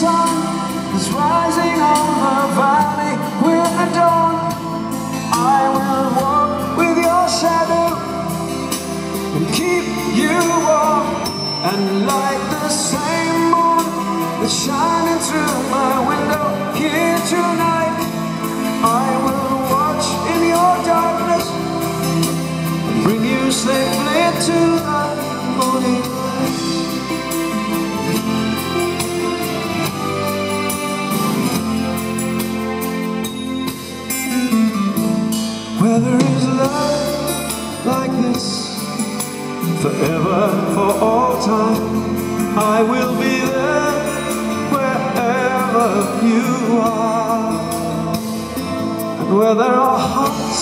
sun is rising on the valley with the dawn. I will walk with your shadow and keep you warm. And light the same moon that's shining through my window here tonight. There is love like this. Forever, for all time I will be there Wherever you are. And where there are hearts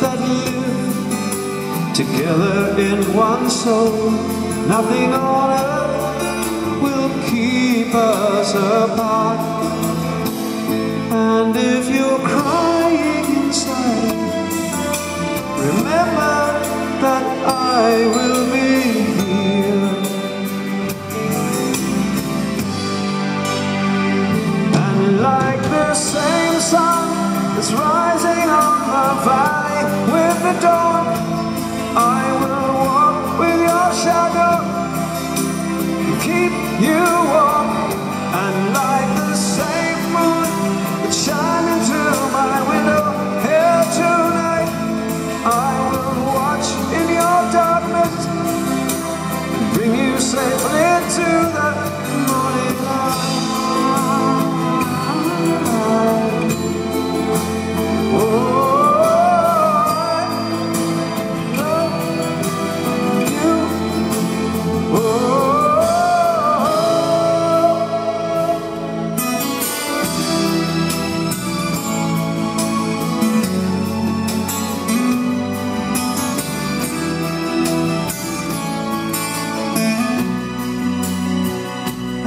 that live Together in one soul Nothing on earth will keep us apart. And that's rising on the valley with the dawn I will walk with your shadow. Keep you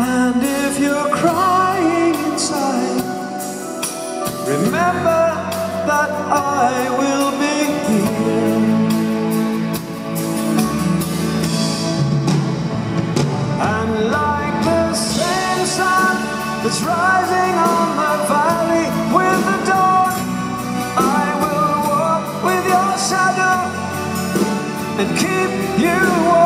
And if you're crying inside, remember that I will be here. And like the sun that's rising on the valley with the dawn, I will walk with your shadow and keep you warm.